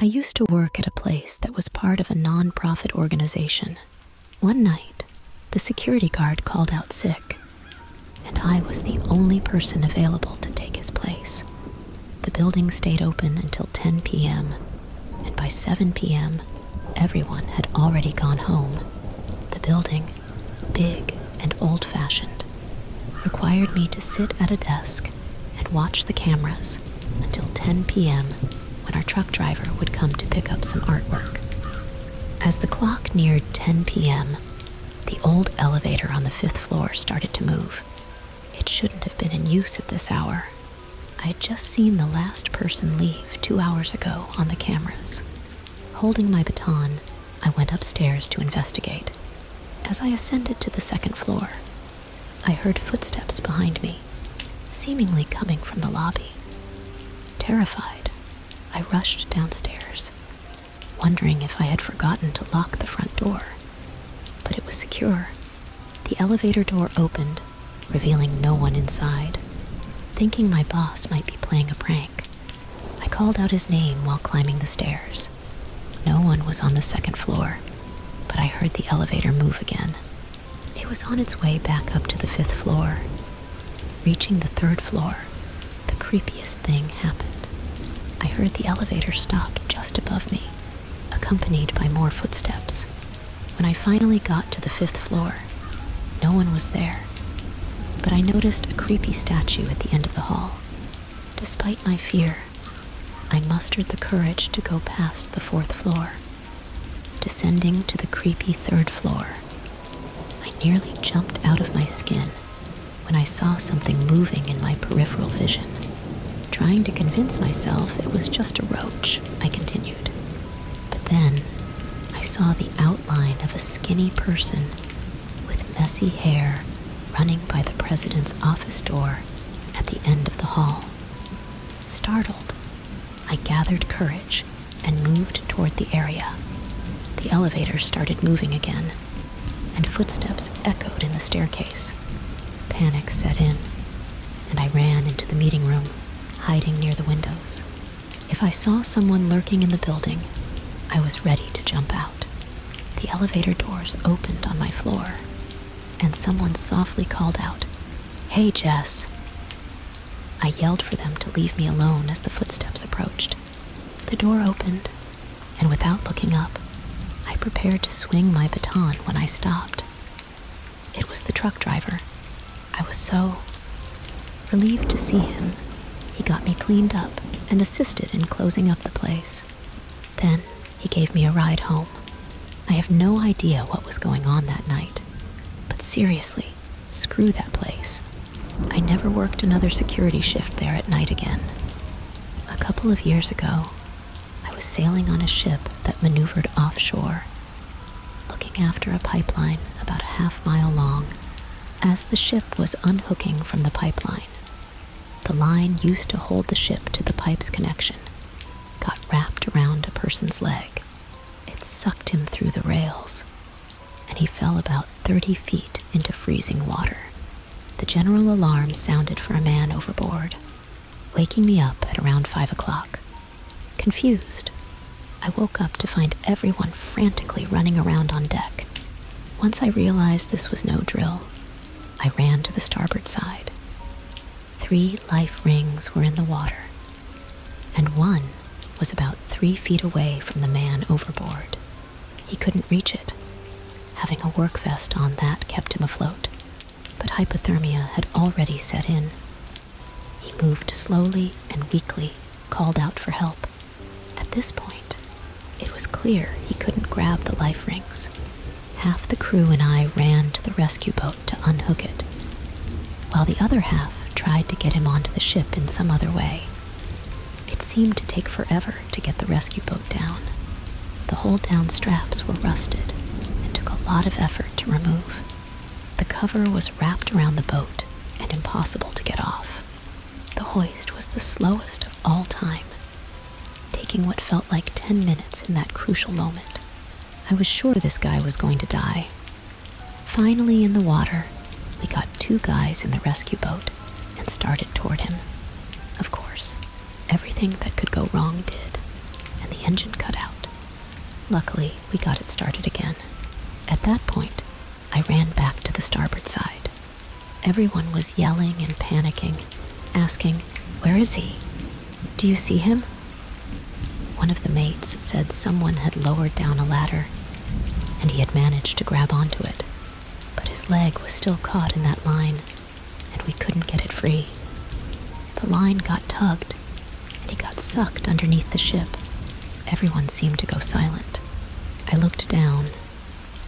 I used to work at a place that was part of a non-profit organization. One night, the security guard called out sick, and I was the only person available to take his place. The building stayed open until 10 p.m., and by 7 p.m., everyone had already gone home. The building, big and old fashioned, required me to sit at a desk and watch the cameras until 10 p.m. when our truck driver would come to pick up some artwork. As the clock neared 10 p.m., the old elevator on the fifth floor started to move. It shouldn't have been in use at this hour. I had just seen the last person leave two hours ago on the cameras. Holding my baton, I went upstairs to investigate. As I ascended to the second floor, I heard footsteps behind me, seemingly coming from the lobby. Terrified, I rushed downstairs, wondering if I had forgotten to lock the front door. But it was secure. The elevator door opened, revealing no one inside. Thinking my boss might be playing a prank, I called out his name while climbing the stairs. No one was on the second floor, but I heard the elevator move again. It was on its way back up to the fifth floor. Reaching the third floor, the creepiest thing happened. I heard the elevator stop just above me, accompanied by more footsteps. When I finally got to the fifth floor, no one was there, but I noticed a creepy statue at the end of the hall. Despite my fear, I mustered the courage to go past the fourth floor. Descending to the creepy third floor, I nearly jumped out of my skin when I saw something moving in my peripheral vision. Trying to convince myself it was just a roach, I continued. But then I saw the outline of a skinny person with messy hair running by the president's office door at the end of the hall. Startled, I gathered courage and moved toward the area. The elevator started moving again, and footsteps echoed in the staircase. Panic set in, and I ran into the meeting room, hiding near the windows. If I saw someone lurking in the building, I was ready to jump out. The elevator doors opened on my floor, and someone softly called out, Hey, Jess. I yelled for them to leave me alone as the footsteps approached. The door opened, and without looking up, I prepared to swing my baton when I stopped. It was the truck driver. I was so relieved to see him. He got me cleaned up and assisted in closing up the place. Then he gave me a ride home. I have no idea what was going on that night, but seriously, screw that place. I never worked another security shift there at night again. A couple of years ago, I was sailing on a ship that maneuvered offshore, looking after a pipeline about a half mile long. As the ship was unhooking from the pipeline, the line used to hold the ship to the pipe's connection got wrapped around a person's leg. It sucked him through the rails, and he fell about 30 feet into freezing water. The general alarm sounded for a man overboard, waking me up at around 5 o'clock. Confused, I woke up to find everyone frantically running around on deck. Once I realized this was no drill, I ran to the starboard side. Three life rings were in the water, and one was about three feet away from the man overboard. He couldn't reach it. Having a work vest on that kept him afloat, but hypothermia had already set in. He moved slowly and weakly, called out for help. At this point, it was clear he couldn't grab the life rings. Half the crew and I ran to the rescue boat to unhook it, while the other half tried to get him onto the ship in some other way. It seemed to take forever to get the rescue boat down. The hold down straps were rusted and took a lot of effort to remove. The cover was wrapped around the boat and impossible to get off. The hoist was the slowest of all time, taking what felt like 10 minutes in that crucial moment. I was sure this guy was going to die. Finally, in the water, we got two guys in the rescue boat started toward him. Of course, everything that could go wrong did, and the engine cut out. Luckily, we got it started again. At that point, I ran back to the starboard side. Everyone was yelling and panicking, asking, Where is he? Do you see him? One of the mates said someone had lowered down a ladder and he had managed to grab onto it, but his leg was still caught in that line we couldn't get it free. The line got tugged and he got sucked underneath the ship. Everyone seemed to go silent. I looked down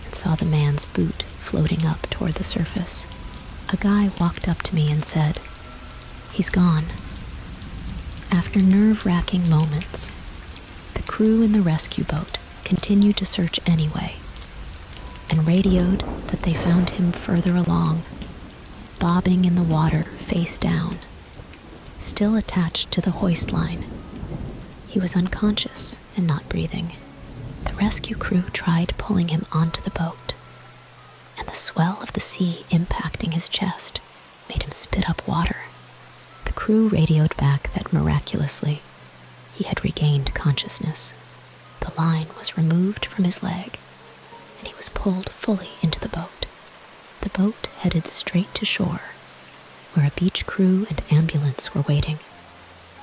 and saw the man's boot floating up toward the surface. A guy walked up to me and said, He's gone. After nerve wracking moments, the crew in the rescue boat continued to search anyway and radioed that they found him further along, bobbing in the water face down, still attached to the hoist line. He was unconscious and not breathing. The rescue crew tried pulling him onto the boat, and the swell of the sea impacting his chest made him spit up water. The crew radioed back that miraculously he had regained consciousness. The line was removed from his leg, and he was pulled fully into the boat. The boat headed straight to shore, where a beach crew and ambulance were waiting.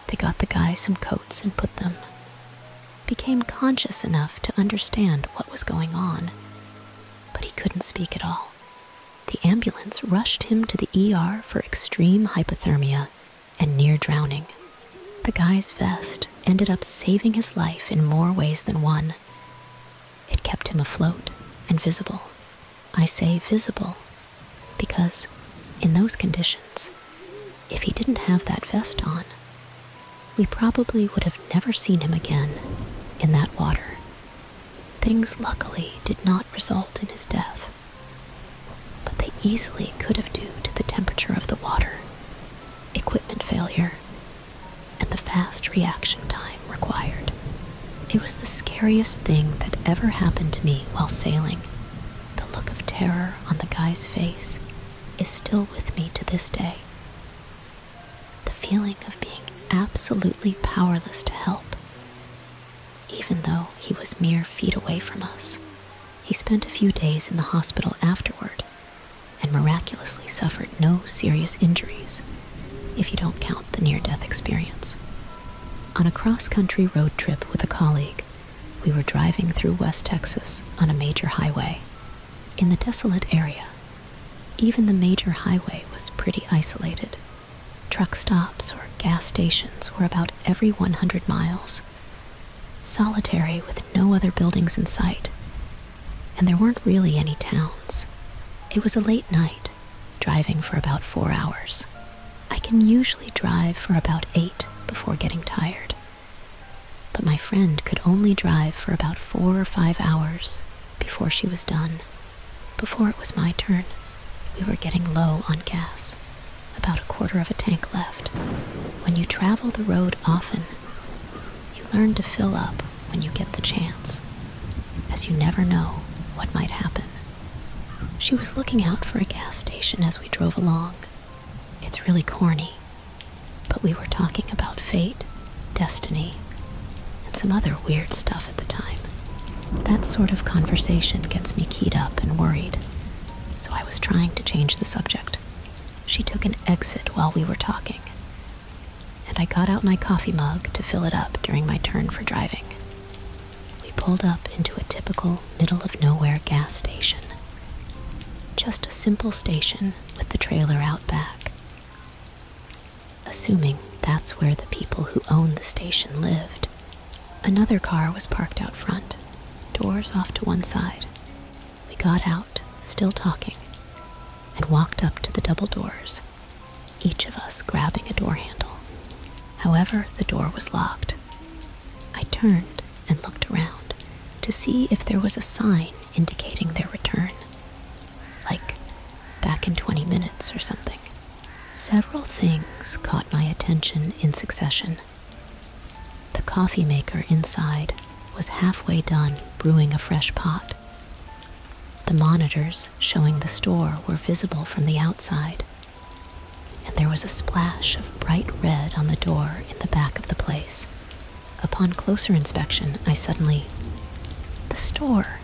They got the guy some coats and put them. Became conscious enough to understand what was going on, but he couldn't speak at all. The ambulance rushed him to the ER for extreme hypothermia and near drowning. The guy's vest ended up saving his life in more ways than one. It kept him afloat and visible. I say visible because, in those conditions, if he didn't have that vest on, we probably would have never seen him again in that water. Things luckily did not result in his death, but they easily could have due to the temperature of the water, equipment failure, and the fast reaction time required. It was the scariest thing that ever happened to me while sailing. The look of terror on the guy's face is still with me to this day. The feeling of being absolutely powerless to help, even though he was mere feet away from us. He spent a few days in the hospital afterward and miraculously suffered no serious injuries, if you don't count the near death experience. On a cross country road trip with a colleague, we were driving through West Texas on a major highway. In the desolate area, even the major highway was pretty isolated. Truck stops or gas stations were about every 100 miles, solitary with no other buildings in sight, and there weren't really any towns. It was a late night, driving for about four hours. I can usually drive for about eight before getting tired. But my friend could only drive for about four or five hours before she was done. Before it was my turn, we were getting low on gas, about a quarter of a tank left. When you travel the road often, you learn to fill up when you get the chance, as you never know what might happen. She was looking out for a gas station as we drove along. It's really corny, but we were talking about fate, destiny, and some other weird stuff at the time. That sort of conversation gets me keyed up and worried, so I was trying to change the subject. She took an exit while we were talking, and I got out my coffee mug to fill it up during my turn for driving. We pulled up into a typical middle of nowhere gas station. Just a simple station with the trailer out back. Assuming that's where the people who owned the station lived. Another car was parked out front, doors off to one side. We got out, still talking, and walked up to the double doors, each of us grabbing a door handle. However, the door was locked. I turned and looked around to see if there was a sign indicating their return, like back in 20 minutes or something. Several things caught my attention in succession. The coffee maker inside was halfway done brewing a fresh pot. The monitors showing the store were visible from the outside, and there was a splash of bright red on the door in the back of the place. upon closer inspection, I suddenly. The store,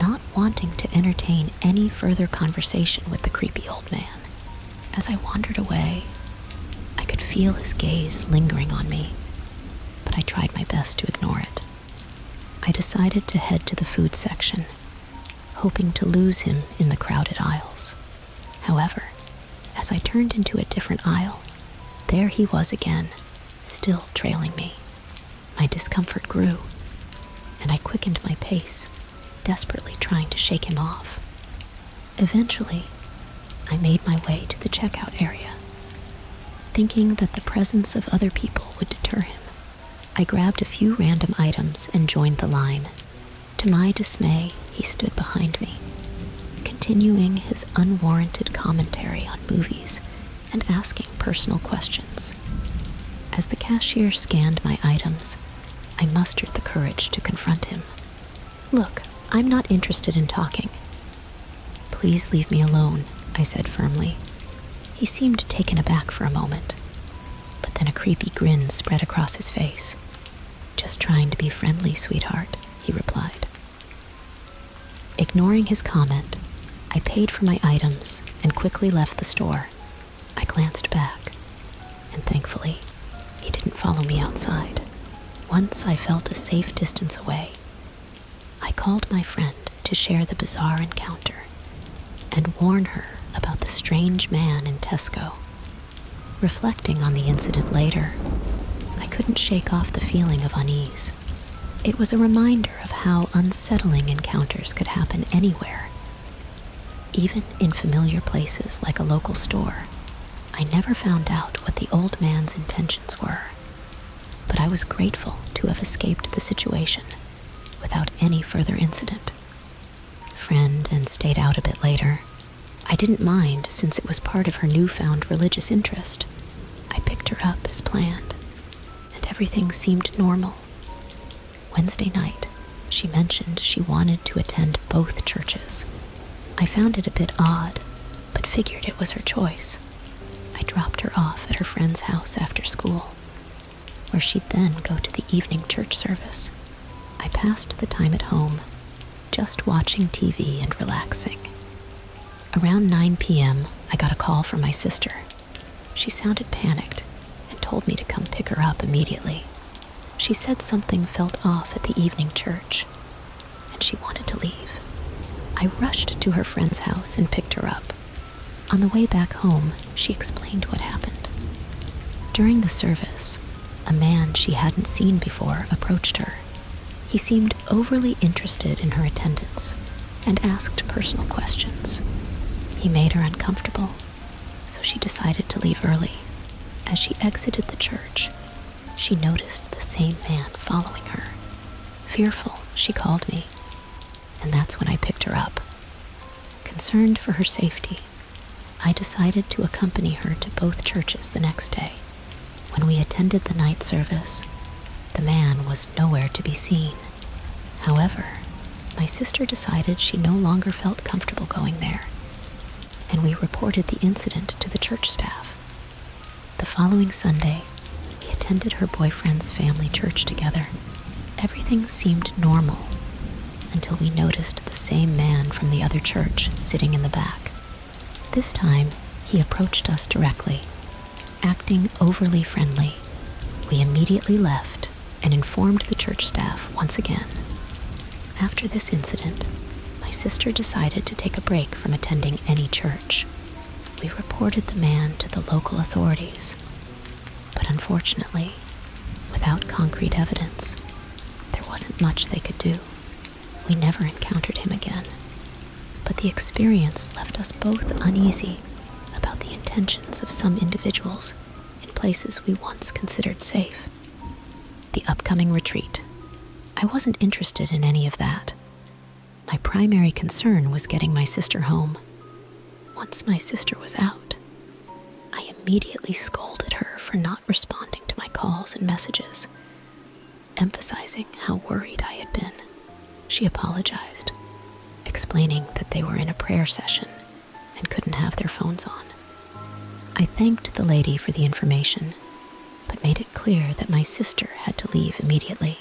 not wanting to entertain any further conversation with the creepy old man. As I wandered away, I could feel his gaze lingering on me, but I tried my best to ignore it. I decided to head to the food section, hoping to lose him in the crowded aisles. However, as I turned into a different aisle, there he was again, still trailing me. My discomfort grew, and I quickened my pace, desperately trying to shake him off. Eventually, I made my way to the checkout area. Thinking that the presence of other people would deter him, I grabbed a few random items and joined the line. To my dismay, he stood behind me, continuing his unwarranted commentary on movies and asking personal questions. As the cashier scanned my items, I mustered the courage to confront him. Look, I'm not interested in talking. Please leave me alone, I said firmly. He seemed taken aback for a moment, but then a creepy grin spread across his face. Just trying to be friendly, sweetheart, he replied. Ignoring his comment, I paid for my items and quickly left the store. I glanced back, and thankfully, he didn't follow me outside. Once I felt a safe distance away, I called my friend to share the bizarre encounter and warn her about the strange man in Tesco. Reflecting on the incident later, I couldn't shake off the feeling of unease. It was a reminder of how unsettling encounters could happen anywhere, even in familiar places like a local store. I never found out what the old man's intentions were, but I was grateful to have escaped the situation without any further incident. Friend and stayed out a bit later. I didn't mind since it was part of her newfound religious interest. I picked her up as planned, and everything seemed normal. Wednesday night, she mentioned she wanted to attend both churches. I found it a bit odd, but figured it was her choice. I dropped her off at her friend's house after school, where she'd then go to the evening church service. I passed the time at home, just watching TV and relaxing. Around 9 p.m., I got a call from my sister. She sounded panicked and told me to come pick her up immediately. She said something felt off at the evening church, and she wanted to leave. I rushed to her friend's house and picked her up. On the way back home, she explained what happened. During the service, a man she hadn't seen before approached her. He seemed overly interested in her attendance and asked personal questions. He made her uncomfortable, so she decided to leave early. As she exited the church, she noticed the same man following her. Fearful, she called me, and that's when I picked her up. Concerned for her safety, I decided to accompany her to both churches the next day. When we attended the night service, the man was nowhere to be seen. However, my sister decided she no longer felt comfortable going there, and we reported the incident to the church staff. The following Sunday, attended her boyfriend's family church together. Everything seemed normal until we noticed the same man from the other church sitting in the back. This time, he approached us directly. Acting overly friendly, we immediately left and informed the church staff once again. After this incident, my sister decided to take a break from attending any church. We reported the man to the local authorities, but unfortunately, without concrete evidence, there wasn't much they could do. We never encountered him again, but the experience left us both uneasy about the intentions of some individuals in places we once considered safe. The upcoming retreat. I wasn't interested in any of that. My primary concern was getting my sister home. Once my sister was out, I immediately scolded for not responding to my calls and messages, emphasizing how worried I had been. She apologized, explaining that they were in a prayer session and couldn't have their phones on. I thanked the lady for the information, but made it clear that my sister had to leave immediately.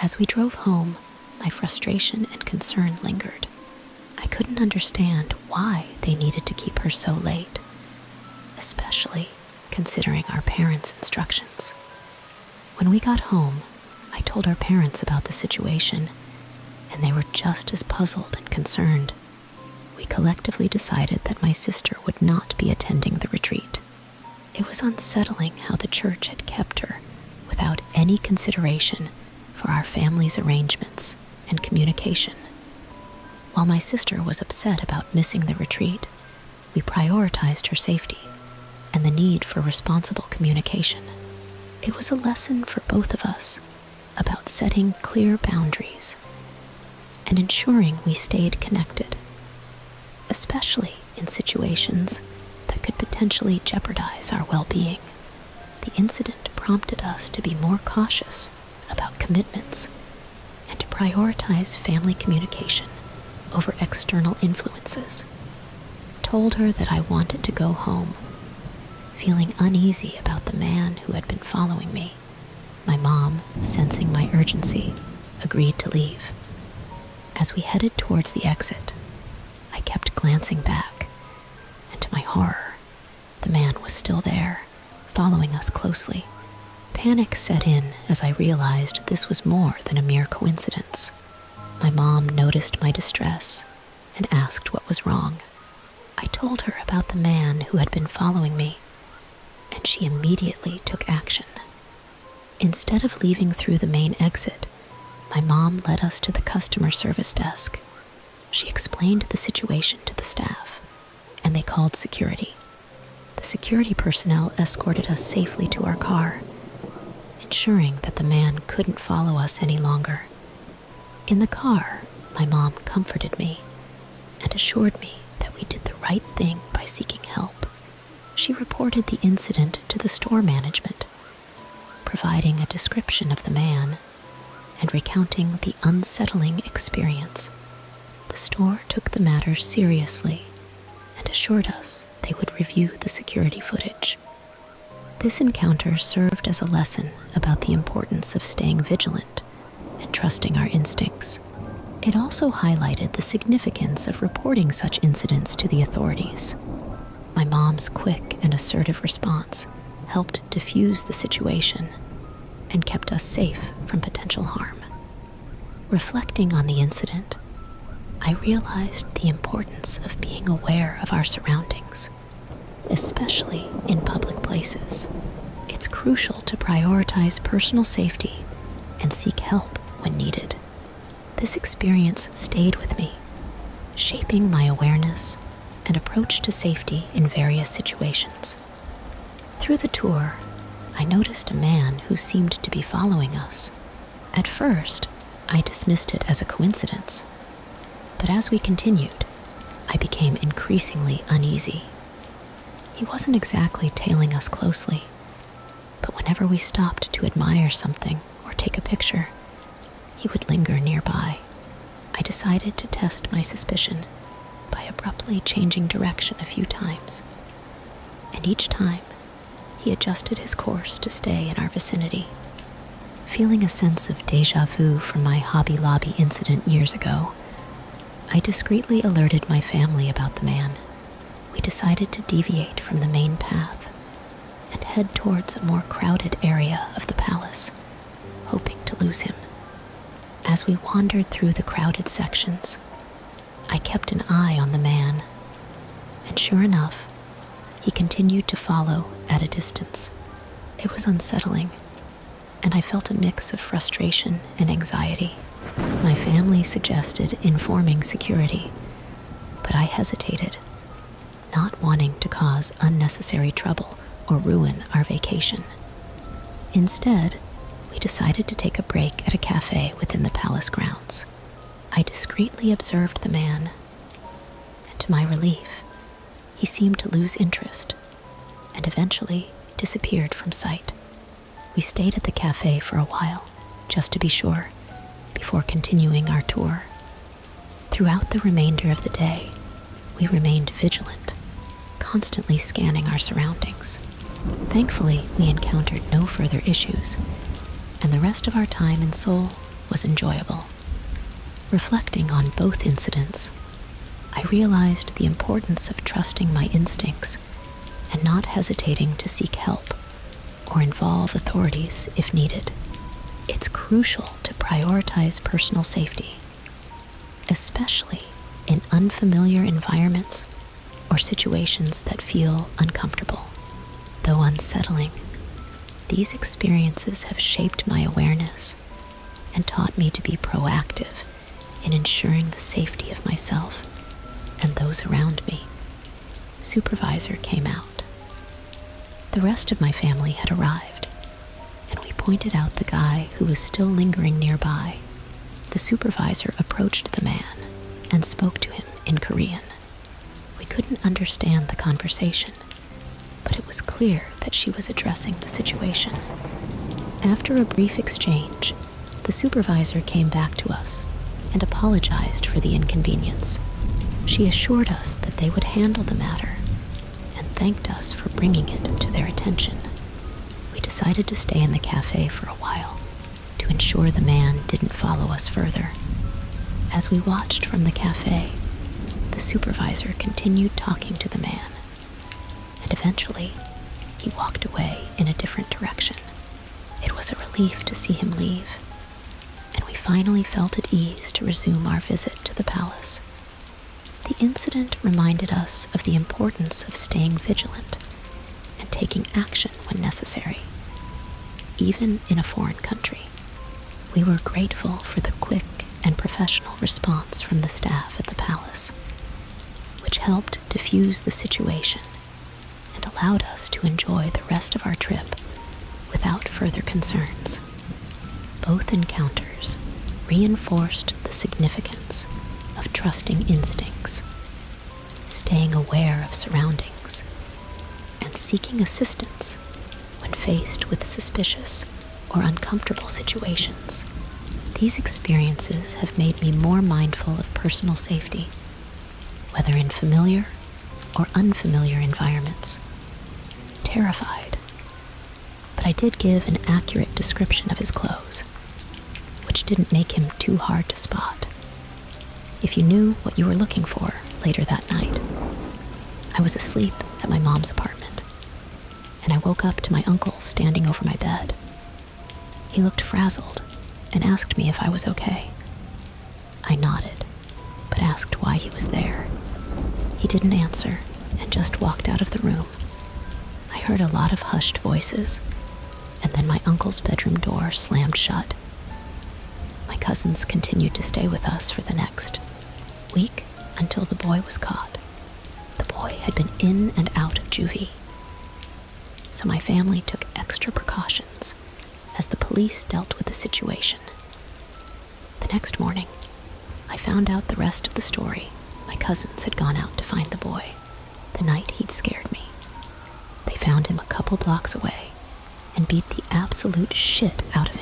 As we drove home, my frustration and concern lingered. I couldn't understand why they needed to keep her so late, especially considering our parents' instructions. When we got home, I told our parents about the situation, and they were just as puzzled and concerned. We collectively decided that my sister would not be attending the retreat. It was unsettling how the church had kept her without any consideration for our family's arrangements and communication. While my sister was upset about missing the retreat, we prioritized her safety and the need for responsible communication. It was a lesson for both of us about setting clear boundaries and ensuring we stayed connected, especially in situations that could potentially jeopardize our well being. The incident prompted us to be more cautious about commitments and to prioritize family communication over external influences. Told her that I wanted to go home, feeling uneasy about the man who had been following me. My mom, sensing my urgency, agreed to leave. As we headed towards the exit, I kept glancing back, and to my horror, the man was still there, following us closely. Panic set in as I realized this was more than a mere coincidence. My mom noticed my distress and asked what was wrong. I told her about the man who had been following me, and she immediately took action. Instead of leaving through the main exit, my mom led us to the customer service desk. She explained the situation to the staff, and they called security. The security personnel escorted us safely to our car ensuring that the man couldn't follow us any longer. In the car, my mom comforted me and assured me that we did the right thing by seeking help. She reported the incident to the store management, providing a description of the man and recounting the unsettling experience. The store took the matter seriously and assured us they would review the security footage. This encounter served as a lesson about the importance of staying vigilant and trusting our instincts. It also highlighted the significance of reporting such incidents to the authorities. My mom's quick and assertive response helped diffuse the situation and kept us safe from potential harm. Reflecting on the incident, I realized the importance of being aware of our surroundings especially in public places. It's crucial to prioritize personal safety and seek help when needed. This experience stayed with me, shaping my awareness and approach to safety in various situations. Through the tour, I noticed a man who seemed to be following us. At first, I dismissed it as a coincidence, but as we continued, I became increasingly uneasy. He wasn't exactly tailing us closely, but whenever we stopped to admire something or take a picture, he would linger nearby. I decided to test my suspicion abruptly changing direction a few times, and each time he adjusted his course to stay in our vicinity. Feeling a sense of deja vu from my Hobby Lobby incident years ago, I discreetly alerted my family about the man we decided to deviate from the main path and head towards a more crowded area of the palace, hoping to lose him. As we wandered through the crowded sections, I kept an eye on the man, and sure enough, he continued to follow at a distance. It was unsettling, and I felt a mix of frustration and anxiety. My family suggested informing security, but I hesitated not wanting to cause unnecessary trouble or ruin our vacation. Instead, we decided to take a break at a cafe within the palace grounds. I discreetly observed the man, and to my relief, he seemed to lose interest and eventually disappeared from sight. We stayed at the cafe for a while, just to be sure, before continuing our tour. Throughout the remainder of the day, we remained vigilant constantly scanning our surroundings. Thankfully, we encountered no further issues, and the rest of our time in Seoul was enjoyable. Reflecting on both incidents, I realized the importance of trusting my instincts and not hesitating to seek help or involve authorities if needed. It's crucial to prioritize personal safety, especially in unfamiliar environments or situations that feel uncomfortable. Though unsettling, these experiences have shaped my awareness and taught me to be proactive in ensuring the safety of myself and those around me. Supervisor came out. The rest of my family had arrived, and we pointed out the guy who was still lingering nearby. The supervisor approached the man and spoke to him in Korean. We couldn't understand the conversation, but it was clear that she was addressing the situation. After a brief exchange, the supervisor came back to us and apologized for the inconvenience. She assured us that they would handle the matter and thanked us for bringing it to their attention. We decided to stay in the cafe for a while to ensure the man didn't follow us further. As we watched from the cafe, the supervisor continued talking to the man, and eventually he walked away in a different direction. It was a relief to see him leave, finally felt at ease to resume our visit to the palace. The incident reminded us of the importance of staying vigilant and taking action when necessary, even in a foreign country. We were grateful for the quick and professional response from the staff at the palace, which helped diffuse the situation and allowed us to enjoy the rest of our trip without further concerns. Both encounters reinforced the significance of trusting instincts, staying aware of surroundings, and seeking assistance when faced with suspicious or uncomfortable situations. These experiences have made me more mindful of personal safety, whether in familiar or unfamiliar environments. Terrified, but I did give an accurate description of his clothes, which didn't make him too hard to spot. If you knew what you were looking for later that night, I was asleep at my mom's apartment, and I woke up to my uncle standing over my bed. He looked frazzled and asked me if I was okay. I nodded, but asked why he was there. He didn't answer and just walked out of the room. I heard a lot of hushed voices, and then my uncle's bedroom door slammed shut. Cousins continued to stay with us for the next week until the boy was caught. The boy had been in and out of juvie, so my family took extra precautions as the police dealt with the situation. The next morning, I found out the rest of the story. My cousins had gone out to find the boy the night he'd scared me. They found him a couple blocks away and beat the absolute shit out of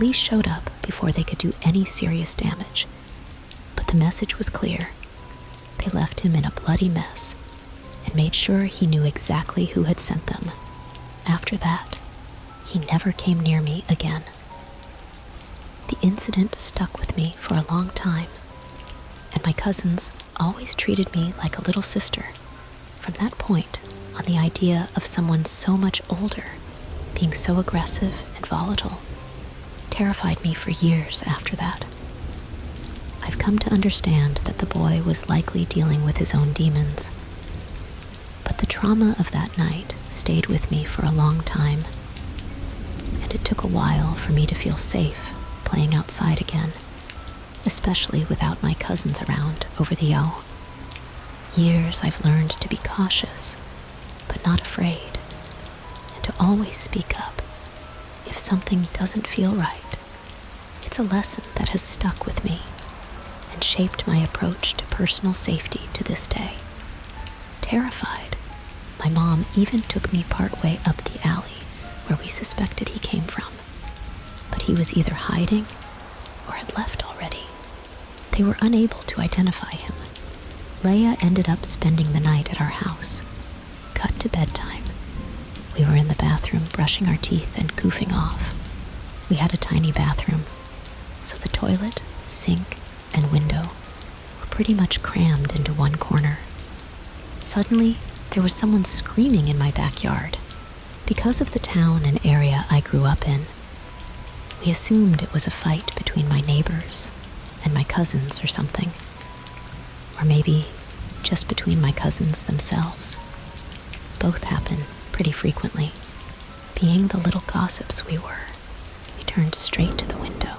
police showed up before they could do any serious damage, but the message was clear. They left him in a bloody mess and made sure he knew exactly who had sent them. After that, he never came near me again. The incident stuck with me for a long time, and my cousins always treated me like a little sister. From that point, on the idea of someone so much older being so aggressive and volatile terrified me for years after that. I've come to understand that the boy was likely dealing with his own demons. But the trauma of that night stayed with me for a long time, and it took a while for me to feel safe playing outside again, especially without my cousins around over the O. Years I've learned to be cautious, but not afraid, and to always speak up something doesn't feel right. It's a lesson that has stuck with me and shaped my approach to personal safety to this day. Terrified, my mom even took me partway up the alley where we suspected he came from. But he was either hiding or had left already. They were unable to identify him. Leia ended up spending the night at our house, cut to bedtime. We were in the bathroom brushing our teeth and goofing off. We had a tiny bathroom, so the toilet, sink, and window were pretty much crammed into one corner. Suddenly, there was someone screaming in my backyard. Because of the town and area I grew up in, we assumed it was a fight between my neighbors and my cousins or something. Or maybe just between my cousins themselves. Both happen pretty frequently. Being the little gossips we were, we turned straight to the window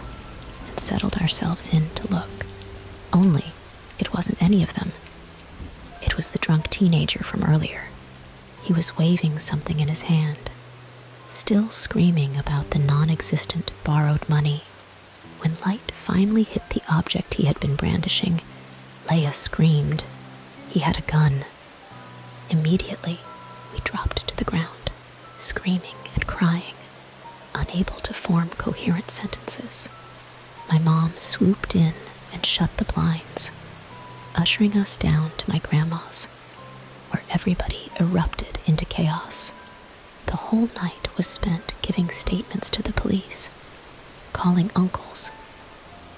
and settled ourselves in to look. Only, it wasn't any of them. It was the drunk teenager from earlier. He was waving something in his hand, still screaming about the non existent borrowed money. When light finally hit the object he had been brandishing, Leia screamed. He had a gun. Immediately, we dropped to the ground, screaming and crying, unable to form coherent sentences. My mom swooped in and shut the blinds, ushering us down to my grandma's, where everybody erupted into chaos. The whole night was spent giving statements to the police, calling uncles,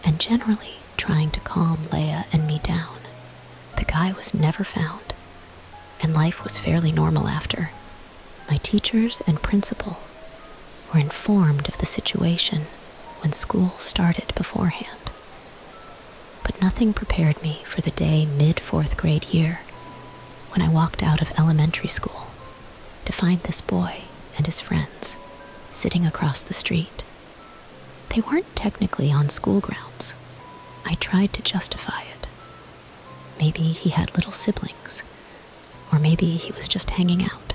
and generally trying to calm Leia and me down. The guy was never found, and life was fairly normal after. My teachers and principal were informed of the situation when school started beforehand. But nothing prepared me for the day mid fourth grade year when I walked out of elementary school to find this boy and his friends sitting across the street. They weren't technically on school grounds. I tried to justify it. Maybe he had little siblings, or maybe he was just hanging out,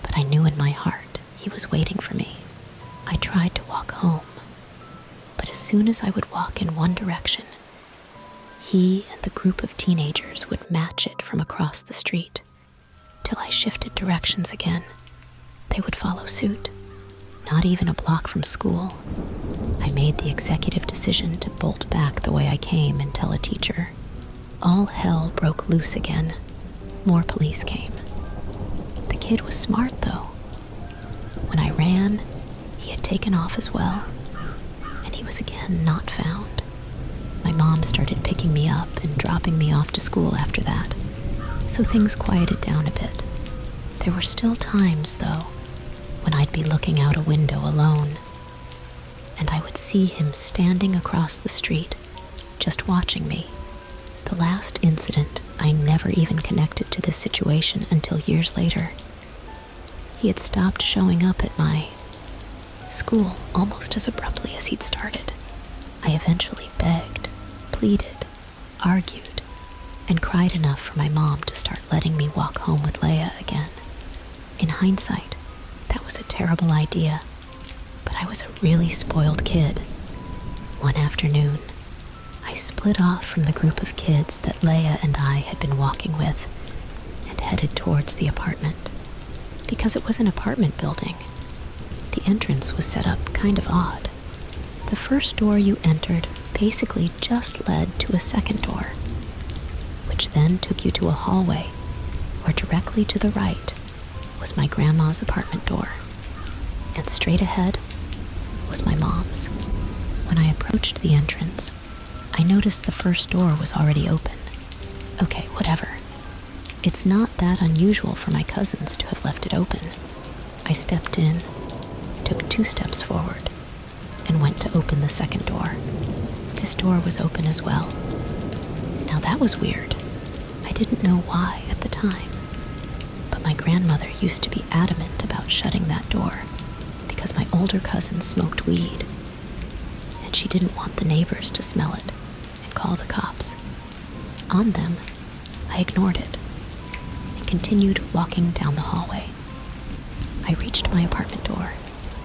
but I knew in my heart he was waiting for me. I tried to walk home, but as soon as I would walk in one direction, he and the group of teenagers would match it from across the street. Till I shifted directions again, they would follow suit. Not even a block from school, I made the executive decision to bolt back the way I came and tell a teacher. All hell broke loose again. More police came. The kid was smart, though. When I ran, he had taken off as well, and he was again not found. My mom started picking me up and dropping me off to school after that, so things quieted down a bit. There were still times, though, when I'd be looking out a window alone, and I would see him standing across the street, just watching me. The last incident, I never even connected to this situation until years later. He had stopped showing up at my school almost as abruptly as he'd started. I eventually begged, pleaded, argued, and cried enough for my mom to start letting me walk home with Leia again. In hindsight, that was a terrible idea, but I was a really spoiled kid. One afternoon, I split off from the group of kids that Leia and I had been walking with and headed towards the apartment. Because it was an apartment building, the entrance was set up kind of odd. The first door you entered basically just led to a second door, which then took you to a hallway where directly to the right was my grandma's apartment door, and straight ahead was my mom's. When I approached the entrance, I noticed the first door was already open. Okay, whatever. It's not that unusual for my cousins to have left it open. I stepped in, took two steps forward, and went to open the second door. This door was open as well. Now that was weird. I didn't know why at the time, but my grandmother used to be adamant about shutting that door because my older cousin smoked weed, she didn't want the neighbors to smell it and call the cops. On them, I ignored it and continued walking down the hallway. I reached my apartment door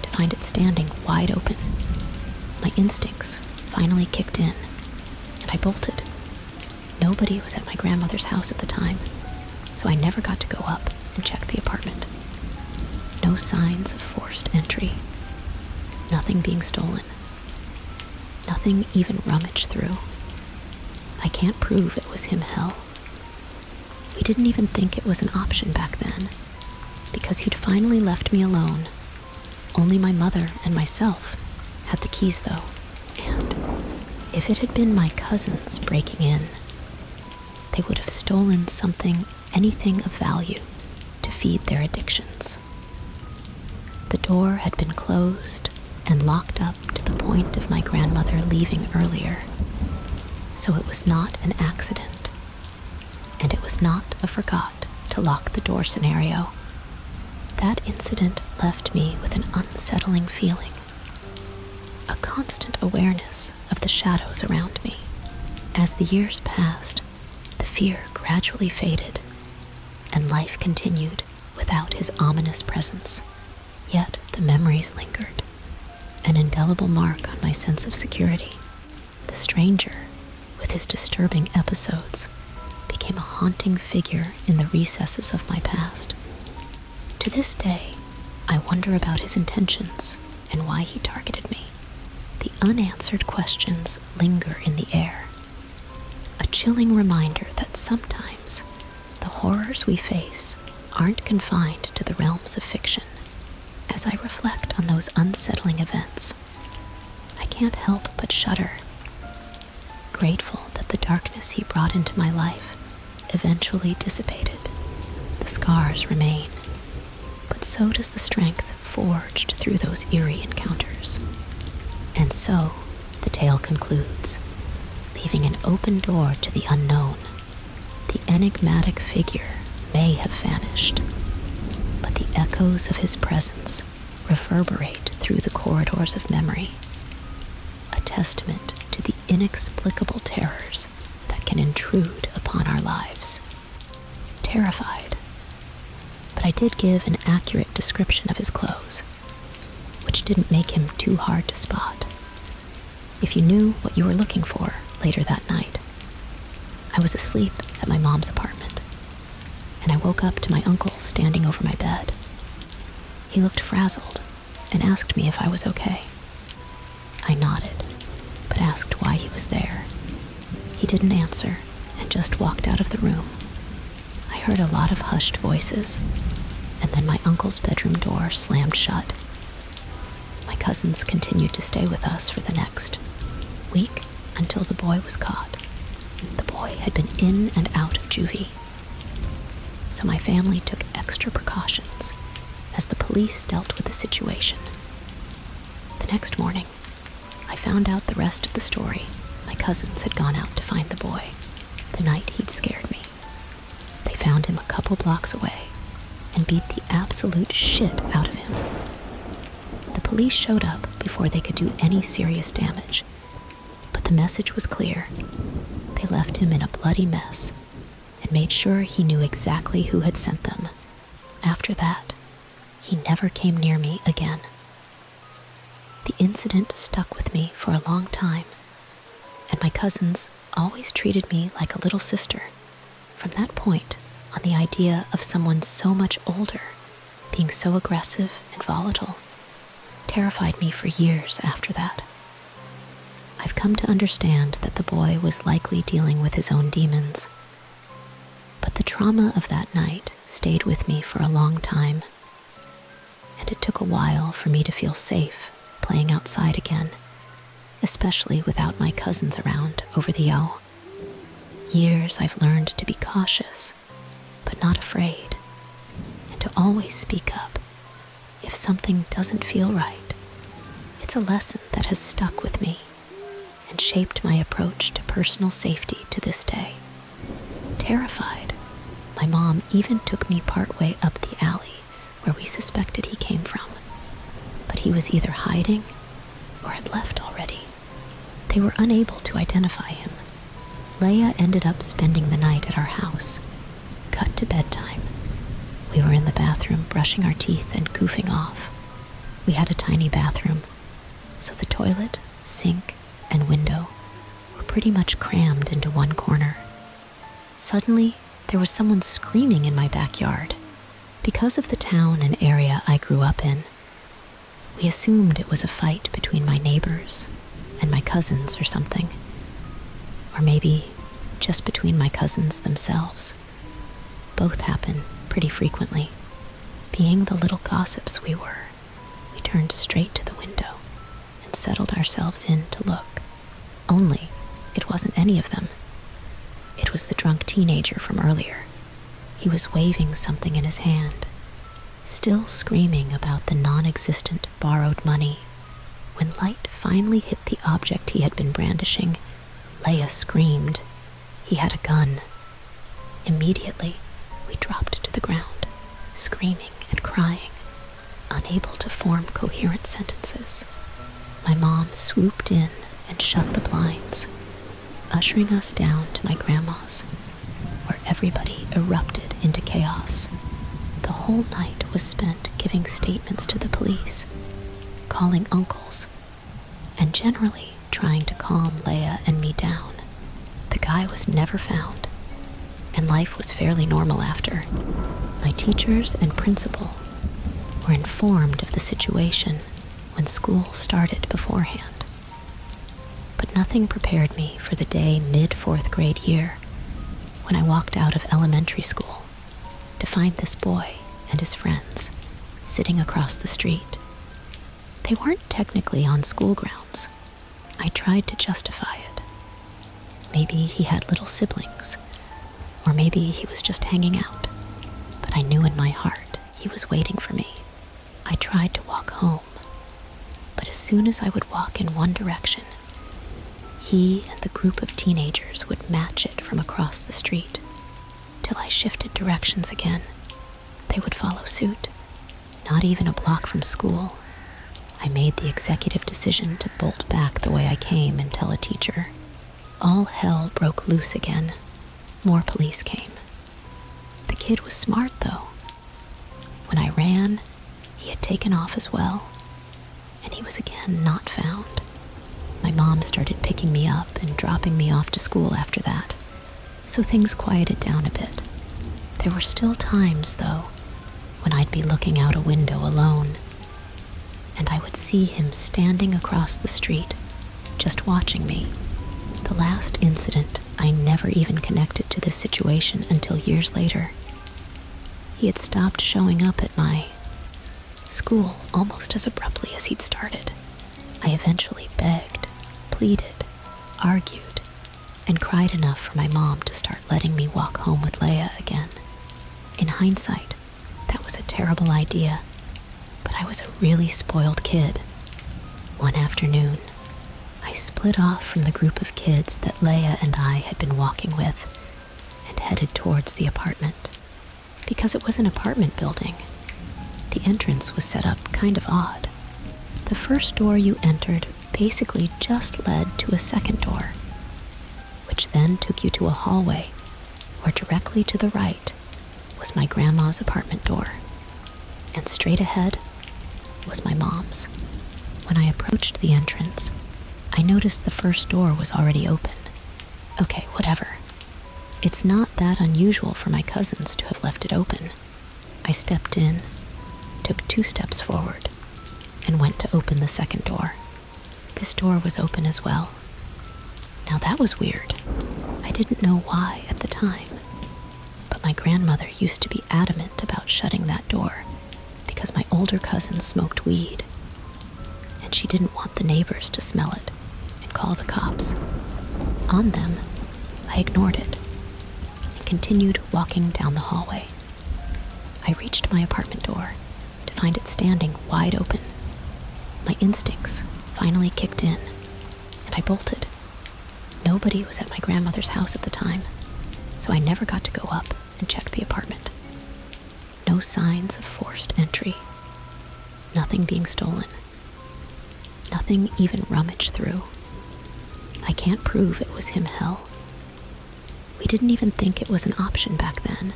to find it standing wide open. My instincts finally kicked in, and I bolted. Nobody was at my grandmother's house at the time, so I never got to go up and check the apartment. No signs of forced entry, nothing being stolen, nothing even rummaged through. I can't prove it was him hell. We didn't even think it was an option back then, because he'd finally left me alone. Only my mother and myself had the keys, though, and if it had been my cousins breaking in, they would have stolen something, anything of value, to feed their addictions. The door had been closed and locked up to the point of my grandmother leaving earlier, so it was not an accident, and it was not a forgot to lock the door scenario. That incident left me with an unsettling feeling, a constant awareness of the shadows around me. As the years passed, the fear gradually faded, and life continued without his ominous presence. Yet the memories lingered, an indelible mark on my sense of security. The stranger, with his disturbing episodes, became a haunting figure in the recesses of my past. To this day, I wonder about his intentions and why he targeted me. The unanswered questions linger in the air, a chilling reminder that sometimes the horrors we face aren't confined to the realms of fiction. As I reflect on those unsettling events, I can't help but shudder, grateful that the darkness he brought into my life eventually dissipated. The scars remain, but so does the strength forged through those eerie encounters. And so, the tale concludes, leaving an open door to the unknown. The enigmatic figure may have vanished, the echoes of his presence reverberate through the corridors of memory, a testament to the inexplicable terrors that can intrude upon our lives. Terrified, but I did give an accurate description of his clothes, which didn't make him too hard to spot. If you knew what you were looking for later that night, I was asleep at my mom's apartment, and I woke up to my uncle standing over my bed. He looked frazzled and asked me if I was okay. I nodded, but asked why he was there. He didn't answer and just walked out of the room. I heard a lot of hushed voices, and then my uncle's bedroom door slammed shut. My cousins continued to stay with us for the next week until the boy was caught. The boy had been in and out of juvie, so my family took extra precautions as the police dealt with the situation. The next morning, I found out the rest of the story. My cousins had gone out to find the boy the night he'd scared me. They found him a couple blocks away and beat the absolute shit out of him. The police showed up before they could do any serious damage, but the message was clear. They left him in a bloody mess made sure he knew exactly who had sent them. After that, he never came near me again. The incident stuck with me for a long time, and my cousins always treated me like a little sister. From that point, on the idea of someone so much older being so aggressive and volatile terrified me for years after that. I've come to understand that the boy was likely dealing with his own demons. Trauma of that night stayed with me for a long time, and it took a while for me to feel safe playing outside again, especially without my cousins around over the O. Years I've learned to be cautious, but not afraid, and to always speak up if something doesn't feel right. It's a lesson that has stuck with me and shaped my approach to personal safety to this day. Terrified, my mom even took me partway up the alley where we suspected he came from, but he was either hiding or had left already. They were unable to identify him. Leia ended up spending the night at our house. Cut to bedtime. We were in the bathroom brushing our teeth and goofing off. We had a tiny bathroom, so the toilet, sink, and window were pretty much crammed into one corner. Suddenly, there was someone screaming in my backyard. Because of the town and area I grew up in, we assumed it was a fight between my neighbors and my cousins or something. Or maybe just between my cousins themselves. Both happen pretty frequently. Being the little gossips we were, we turned straight to the window and settled ourselves in to look. Only, it wasn't any of them. Was the drunk teenager from earlier. He was waving something in his hand, still screaming about the non existent borrowed money. When light finally hit the object he had been brandishing, Leia screamed. He had a gun. Immediately, we dropped to the ground, screaming and crying, unable to form coherent sentences. My mom swooped in and shut the blinds, ushering us down to my grandma's, where everybody erupted into chaos. The whole night was spent giving statements to the police, calling uncles, and generally trying to calm Leia and me down. The guy was never found, and life was fairly normal after. My teachers and principal were informed of the situation when school started beforehand. But nothing prepared me for the day mid fourth grade year when I walked out of elementary school to find this boy and his friends sitting across the street. They weren't technically on school grounds. I tried to justify it. Maybe he had little siblings, or maybe he was just hanging out. But I knew in my heart he was waiting for me. I tried to walk home, but as soon as I would walk in one direction, he and the group of teenagers would match it from across the street. Till I shifted directions again, they would follow suit. Not even a block from school, I made the executive decision to bolt back the way I came and tell a teacher. All hell broke loose again. More police came. The kid was smart, though. When I ran, he had taken off as well, and he was again not found. My mom started picking me up and dropping me off to school after that, so things quieted down a bit. There were still times, though, when I'd be looking out a window alone, and I would see him standing across the street, just watching me. The last incident, I never even connected to this situation until years later. He had stopped showing up at my school almost as abruptly as he'd started. I eventually begged, pleaded, argued, and cried enough for my mom to start letting me walk home with Leia again. In hindsight, that was a terrible idea, but I was a really spoiled kid. One afternoon, I split off from the group of kids that Leia and I had been walking with and headed towards the apartment. Because it was an apartment building, the entrance was set up kind of odd. The first door you entered basically just led to a second door, which then took you to a hallway where directly to the right was my grandma's apartment door, and straight ahead was my mom's. When I approached the entrance, I noticed the first door was already open. Okay, whatever. It's not that unusual for my cousins to have left it open. I stepped in, took two steps forward, and went to open the second door. This door was open as well. Now that was weird. I didn't know why at the time, but my grandmother used to be adamant about shutting that door because my older cousin smoked weed, and she didn't want the neighbors to smell it and call the cops. On them, I ignored it and continued walking down the hallway. I reached my apartment door to find it standing wide open. My instincts finally kicked in, and I bolted. Nobody was at my grandmother's house at the time, so I never got to go up and check the apartment. No signs of forced entry. Nothing being stolen. Nothing even rummaged through. I can't prove it was him hell. We didn't even think it was an option back then,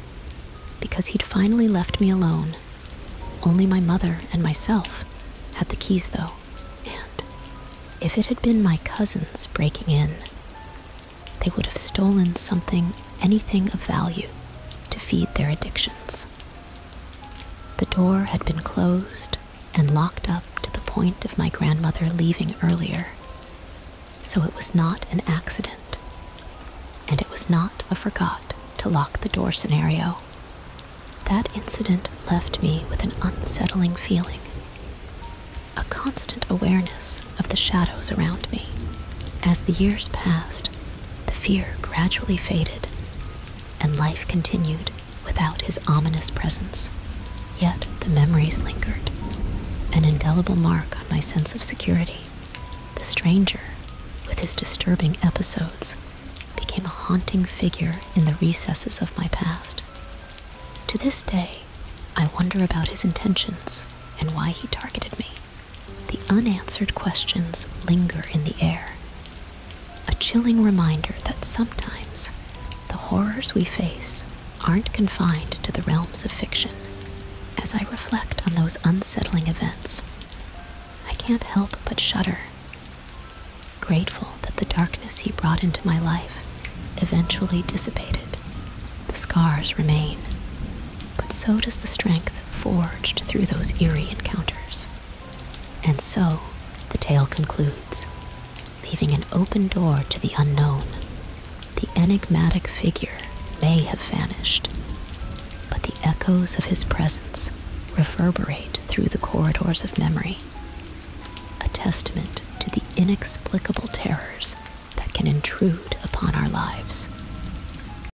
because he'd finally left me alone. Only my mother and myself had the keys, though, if it had been my cousins breaking in, they would have stolen something, anything of value, to feed their addictions. The door had been closed and locked up to the point of my grandmother leaving earlier, so it was not an accident, and it was not a forgot to lock the door scenario. that incident left me with an unsettling feeling, a constant awareness of the shadows around me. As the years passed, the fear gradually faded, and life continued without his ominous presence. Yet the memories lingered, an indelible mark on my sense of security. The stranger, with his disturbing episodes, became a haunting figure in the recesses of my past. To this day, I wonder about his intentions and why he targeted me. Unanswered questions linger in the air, a chilling reminder that sometimes the horrors we face aren't confined to the realms of fiction. As I reflect on those unsettling events, I can't help but shudder, grateful that the darkness he brought into my life eventually dissipated. The scars remain, but so does the strength forged through those eerie encounters. And so, the tale concludes, leaving an open door to the unknown. The enigmatic figure may have vanished, but the echoes of his presence reverberate through the corridors of memory, a testament to the inexplicable terrors that can intrude upon our lives.